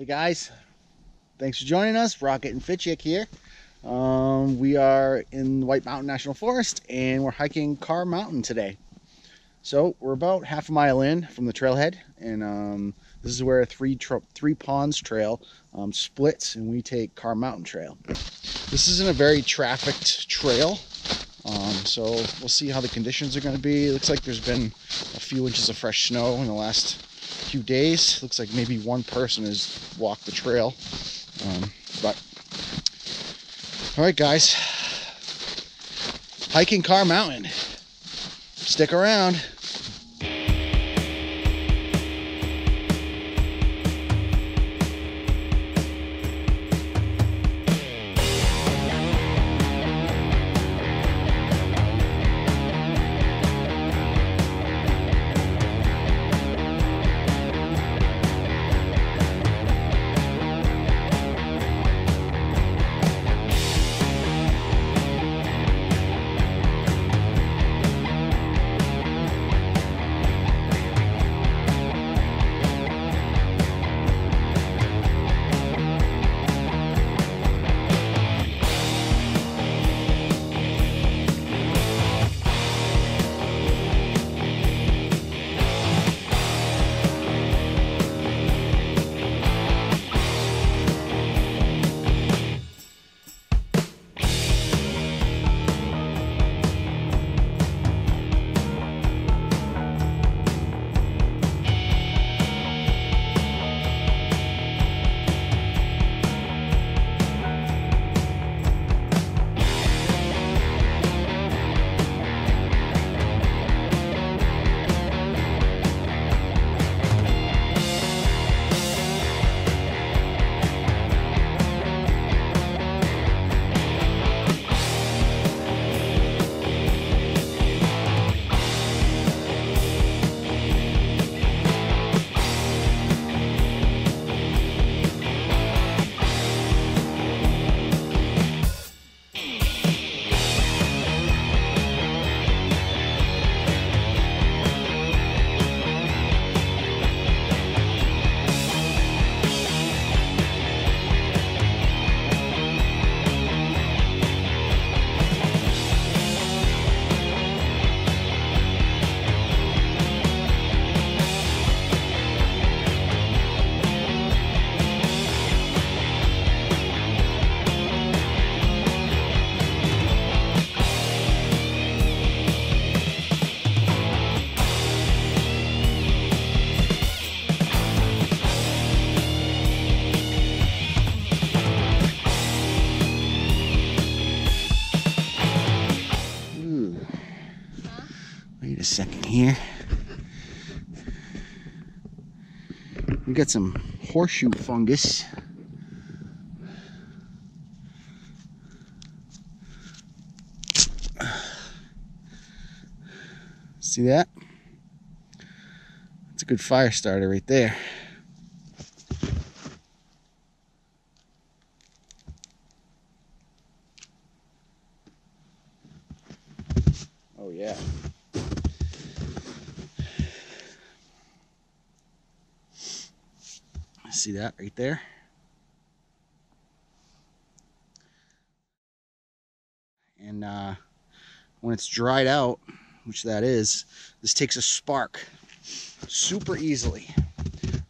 Hey guys, thanks for joining us. Rockett and Fitchick here. Um, we are in White Mountain National Forest and we're hiking Carr Mountain today. So we're about half a mile in from the trailhead and um, this is where Three, three Ponds Trail um, splits and we take Carr Mountain Trail. This isn't a very trafficked trail. Um, so we'll see how the conditions are going to be. It looks like there's been a few inches of fresh snow in the last few days. Looks like maybe one person has walked the trail. Um, but, all right, guys. Hiking Carr Mountain. Stick around. A second here. We got some horseshoe fungus. See that? It's a good fire starter right there. Oh yeah. See that right there? And uh, when it's dried out, which that is, this takes a spark super easily.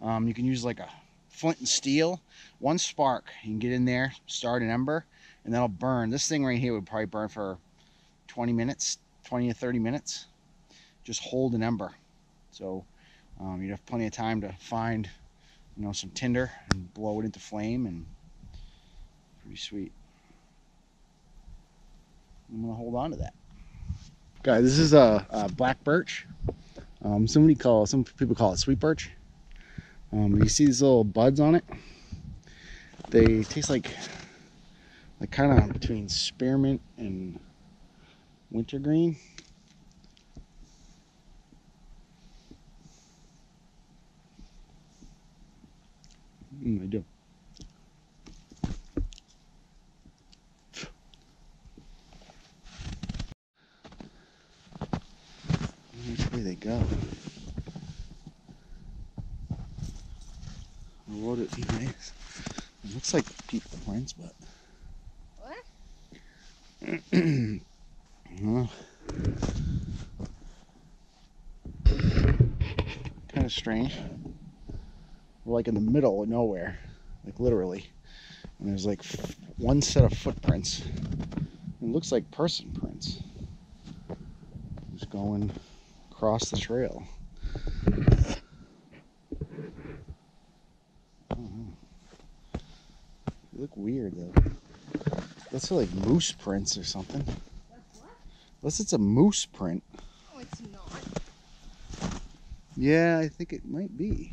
Um, you can use like a flint and steel. One spark, you can get in there, start an ember, and that'll burn. This thing right here would probably burn for 20 minutes, 20 to 30 minutes. Just hold an ember. So um, you'd have plenty of time to find you know, some tinder and blow it into flame and pretty sweet. I'm gonna hold on to that. Guys, this is a, a black birch. Um, somebody call some people call it sweet birch. Um, you see these little buds on it? They taste like like kind of between spearmint and wintergreen. Mm, I do. Which way they go? what it even is. It looks like people prints, but. What? well, kind of strange. Like in the middle of nowhere, like literally. And there's like one set of footprints. It looks like person prints. Just going across the trail. Mm-hmm. They look weird though. Let's like moose prints or something. What? Unless it's a moose print. Oh, it's not. Yeah, I think it might be.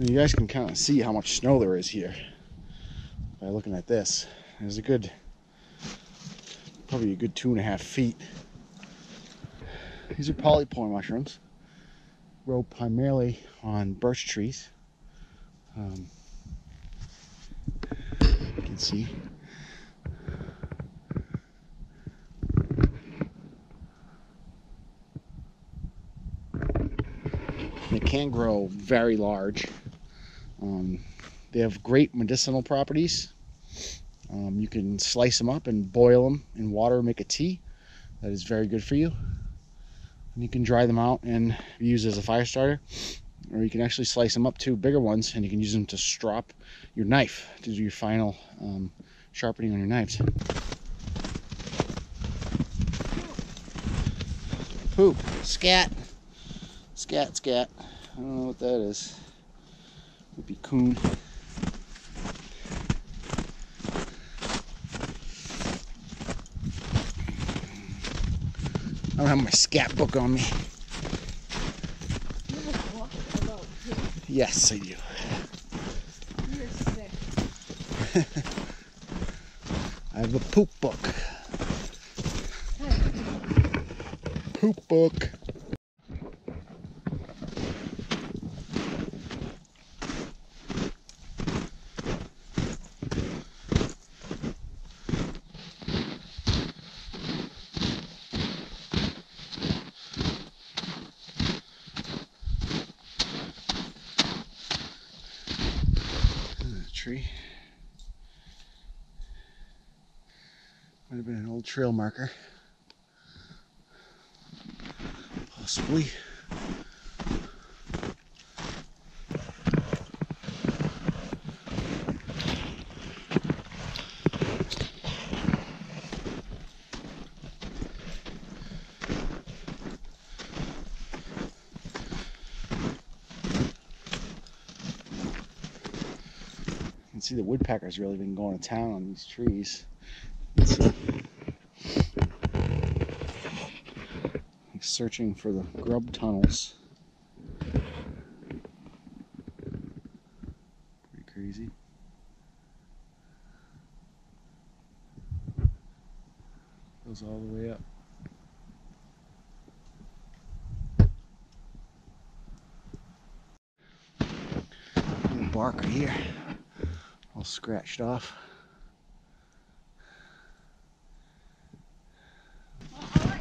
You guys can kind of see how much snow there is here by looking at this. There's a good, probably a good two and a half feet. These are polypore mushrooms, grow primarily on birch trees. Um, you can see. They can grow very large. Um, they have great medicinal properties. Um, you can slice them up and boil them in water, make a tea. That is very good for you. And you can dry them out and use as a fire starter. Or you can actually slice them up to bigger ones and you can use them to strop your knife to do your final um, sharpening on your knives. Poop. Scat. Scat, scat. I don't know what that is. Would be coon. I don't have my scat book on me. Yes, I do. I have a poop book. Poop book. There's a tree. Might have been an old trail marker. Possibly. See the woodpecker's really been going to town on these trees. He's uh, searching for the grub tunnels. Pretty crazy. Goes all the way up. Bark here, scratched off.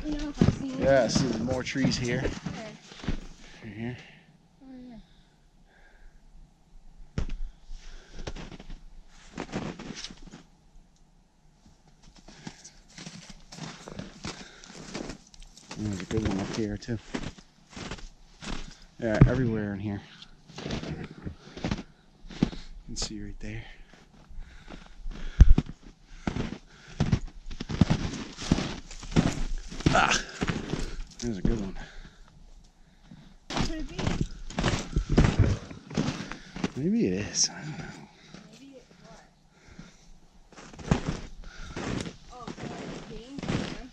See. Yeah, see there's more trees here. Okay. Here. There's a good one up here too. Yeah, everywhere in here. You can see right there. Ah, there's a good one. What could it be? Maybe it is. I don't know. Maybe it what? Oh, the game camera.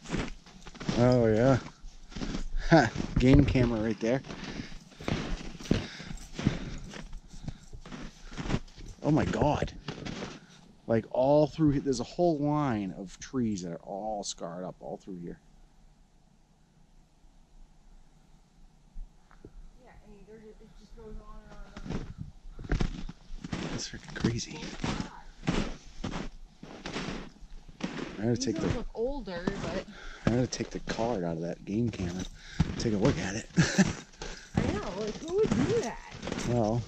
Oh yeah. Ha, game camera right there. Oh my god. Like all through he- there's a whole line of trees that are all scarred up all through here. Yeah, and there, it just goes on and on. That's freaking crazy. Oh, I gotta These take the look older, but I gotta take the card out of that game camera. Take a look at it. I know. Like, who would do that? well,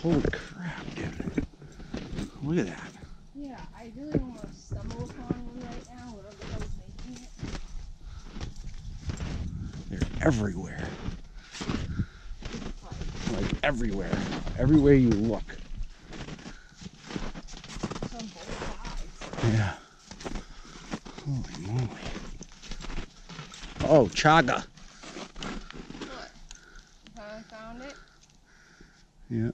holy crap, dude! Look at that. Yeah, I really don't want to stumble upon one right now. Whatever I was making it. They're everywhere. Like everywhere. Everywhere you look. it's on both sides. Yeah. Holy moly. Oh, chaga. What? You finally found it? Yeah.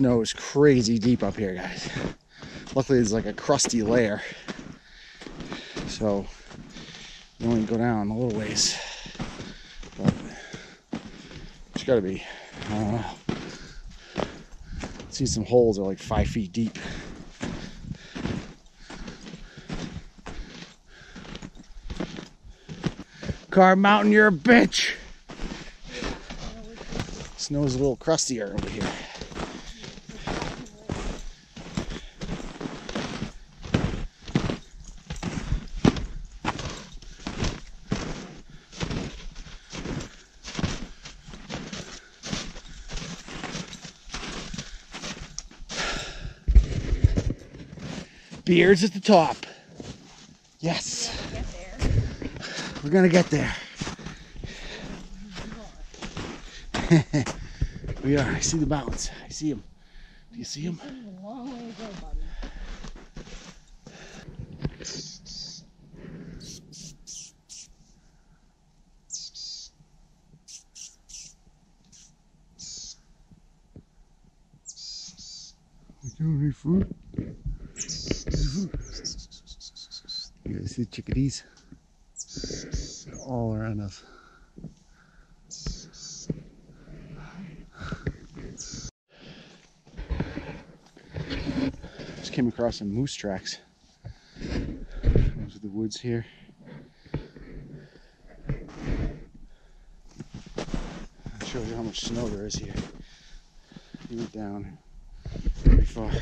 Snow is crazy deep up here, guys. Luckily, it's like a crusty layer. So, you only go down a little ways. But, it's gotta be, I don't know. See some holes are like five feet deep. Carr Mountain, you're a bitch! Snow's a little crustier over here. Beers at the top. Yes, we're gonna get there. we are. I see the mountains. I see them. Do you see them? We doing any food? You guys see the chickadees? All around us. Just came across some moose tracks. Those are the woods here. I'll show you how much snow there is here. He went down pretty far.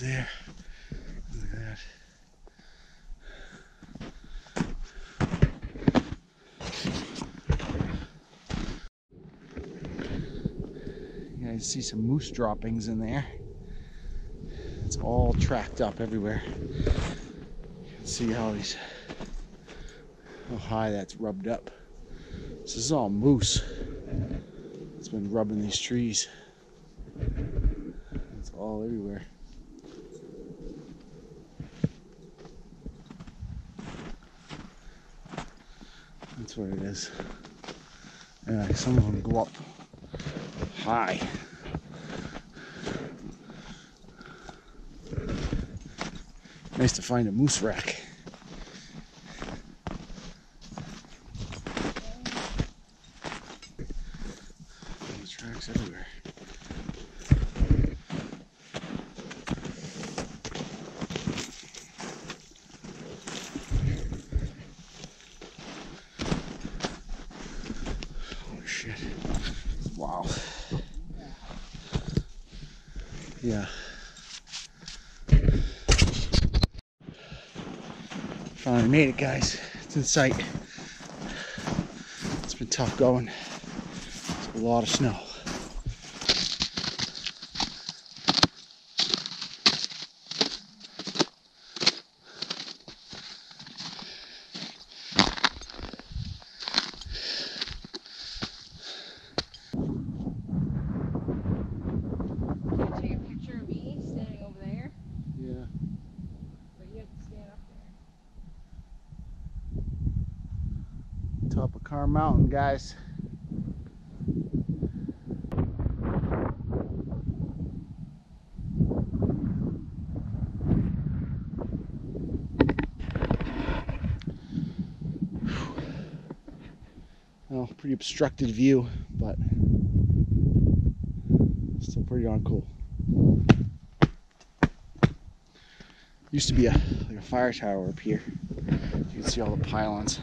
There. Look at that. You guys see some moose droppings in there. It's all tracked up everywhere. You can see how these how high that's rubbed up. This is all moose. It's been rubbing these trees. It's all everywhere. That's what it is. Some of them go up high. Nice to find a moose rack. Tracks everywhere. Holy shit. Wow. Yeah. Finally made it, guys, It's in sight. It's been tough going. It's a lot of snow. guys. Well, pretty obstructed view, but still pretty darn cool. Used to be a, like a fire tower up here. You can see all the pylons.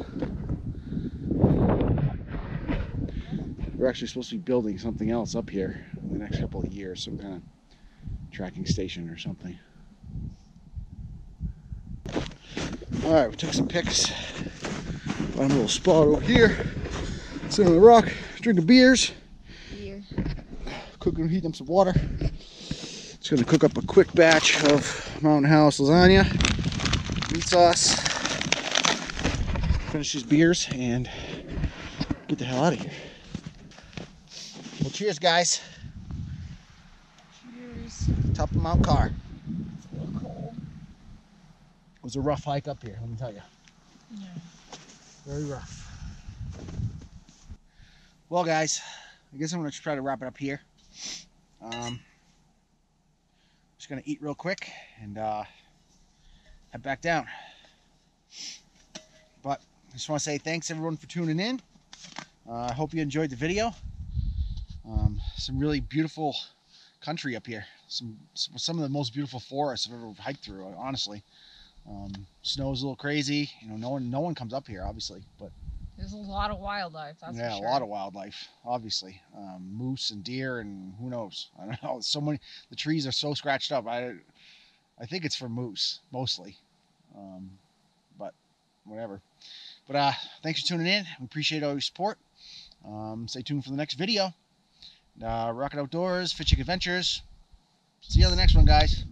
We're actually supposed to be building something else up here in the next couple of years, some kind of tracking station or something. All right, we took some pics. Found a little spot over here. Sitting on the rock, drinking beers, Here. cooking, heating up some water. Just gonna cook up a quick batch of Mountain House lasagna, meat sauce, finish these beers, and get the hell out of here. Well, cheers, guys. Cheers. Top of Mount Carr. It's a little cold. It was a rough hike up here, let me tell you. Yeah. Very rough. Well, guys, I guess I'm gonna try to wrap it up here. Um, just gonna eat real quick and uh, head back down. But I just want to say thanks everyone for tuning in. Uh, I hope you enjoyed the video. Um, some really beautiful country up here. Some some of the most beautiful forests I've ever hiked through. Honestly, um, snow's a little crazy. You know, no one no one comes up here, obviously, but There's a lot of wildlife. That's yeah, for sure. a lot of wildlife, obviously, um, moose and deer and who knows. I don't know. So many. The trees are so scratched up. I, I think it's for moose mostly, um, but whatever. But uh, thanks for tuning in. We appreciate all your support. Um, stay tuned for the next video. Uh, Rockett Outdoors, Fitchick Adventures. See you on the next one, guys.